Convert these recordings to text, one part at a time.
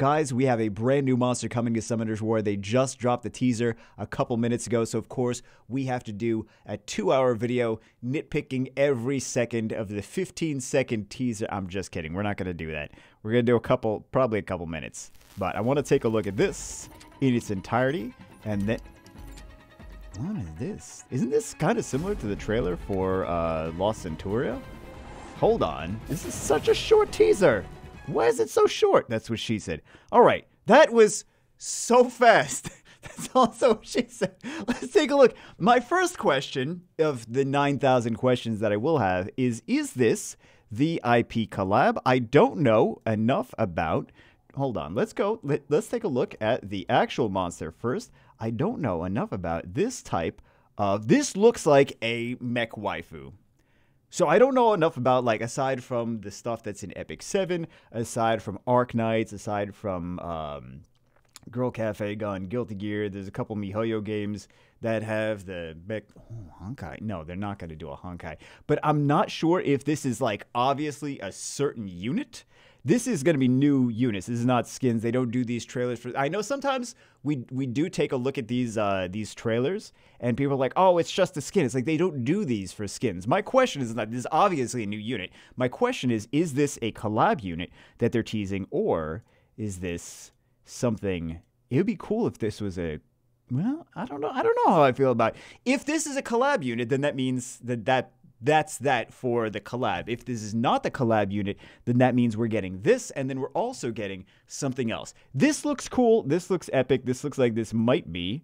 Guys, we have a brand new monster coming to Summoners War. They just dropped the teaser a couple minutes ago. So, of course, we have to do a two hour video nitpicking every second of the 15 second teaser. I'm just kidding. We're not going to do that. We're going to do a couple, probably a couple minutes. But I want to take a look at this in its entirety and then. What is this? Isn't this kind of similar to the trailer for uh, Lost Centuria? Hold on. This is such a short teaser. Why is it so short? That's what she said. All right. That was so fast. That's also what she said. Let's take a look. My first question of the 9,000 questions that I will have is Is this the IP collab? I don't know enough about. Hold on. Let's go. Let, let's take a look at the actual monster first. I don't know enough about this type of. This looks like a mech waifu. So I don't know enough about like aside from the stuff that's in Epic Seven, aside from Arknights, aside from um, Girl Cafe Gun, Guilty Gear. There's a couple MiHoYo games that have the mech. Oh, Honkai. No, they're not going to do a Honkai. But I'm not sure if this is like obviously a certain unit this is going to be new units. This is not skins. They don't do these trailers for. I know sometimes we we do take a look at these uh, these trailers, and people are like, "Oh, it's just a skin." It's like they don't do these for skins. My question is not. This is obviously a new unit. My question is: Is this a collab unit that they're teasing, or is this something? It would be cool if this was a well, I don't know. I don't know how I feel about it. If this is a collab unit, then that means that that that's that for the collab. If this is not the collab unit, then that means we're getting this, and then we're also getting something else. This looks cool. This looks epic. This looks like this might be.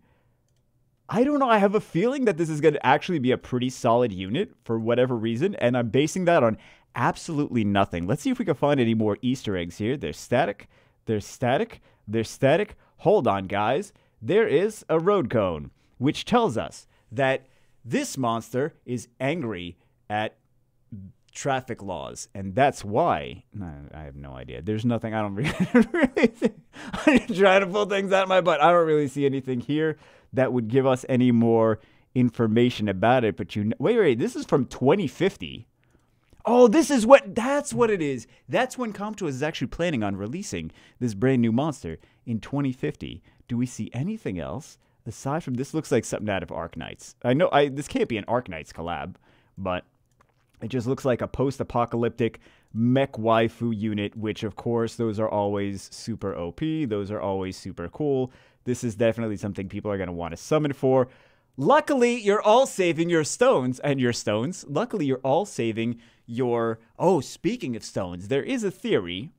I don't know. I have a feeling that this is going to actually be a pretty solid unit for whatever reason, and I'm basing that on absolutely nothing. Let's see if we can find any more Easter eggs here. They're static. They're static. They're static. Hold on, guys. There is a road cone, which tells us that this monster is angry at traffic laws, and that's why. I have no idea. There's nothing. I don't really. I'm trying to pull things out of my butt. I don't really see anything here that would give us any more information about it. But you wait, wait. This is from 2050. Oh, this is what. That's what it is. That's when Com2uS is actually planning on releasing this brand new monster in 2050. Do we see anything else aside from this? Looks like something out of Arknights. I know. I this can't be an Arknights collab, but it just looks like a post apocalyptic mech waifu unit, which, of course, those are always super OP. Those are always super cool. This is definitely something people are going to want to summon for. Luckily, you're all saving your stones and your stones. Luckily, you're all saving your. Oh, speaking of stones, there is a theory,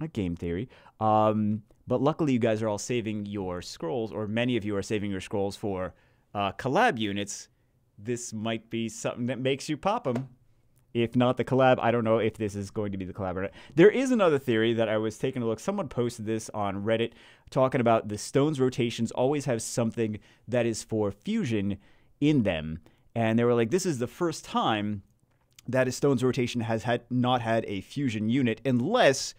a game theory. Um, but luckily, you guys are all saving your scrolls, or many of you are saving your scrolls for uh, collab units. This might be something that makes you pop them. If not the collab, I don't know if this is going to be the collab. There is another theory that I was taking a look. Someone posted this on Reddit talking about the stones rotations always have something that is for fusion in them. And they were like, this is the first time that a stones rotation has had not had a fusion unit unless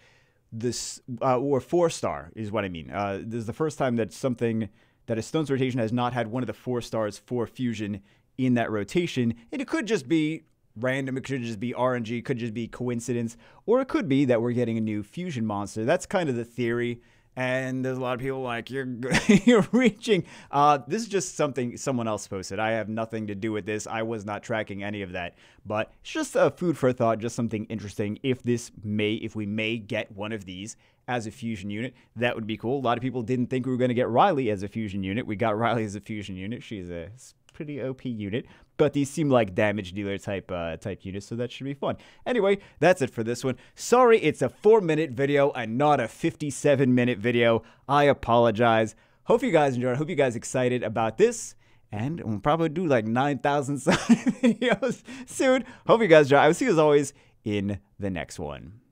this uh, or four star is what I mean. Uh, this is the first time that something that a stones rotation has not had one of the four stars for fusion in that rotation, and it could just be random. It could just be RNG, could just be coincidence, or it could be that we're getting a new fusion monster. That's kind of the theory. And there's a lot of people like you're you're reaching. Uh, this is just something someone else posted. I have nothing to do with this. I was not tracking any of that, but it's just a food for thought, just something interesting. If this may, if we may get one of these as a fusion unit, that would be cool. A lot of people didn't think we were going to get Riley as a fusion unit. We got Riley as a fusion unit. She's a pretty OP unit, but these seem like damage dealer type uh, type units, so that should be fun. Anyway, that's it for this one. Sorry, it's a four minute video and not a 57 minute video. I apologize. Hope you guys enjoyed. Hope you guys excited about this. And we'll probably do like 9,000 videos soon. Hope you guys enjoy. I will see you as always in the next one.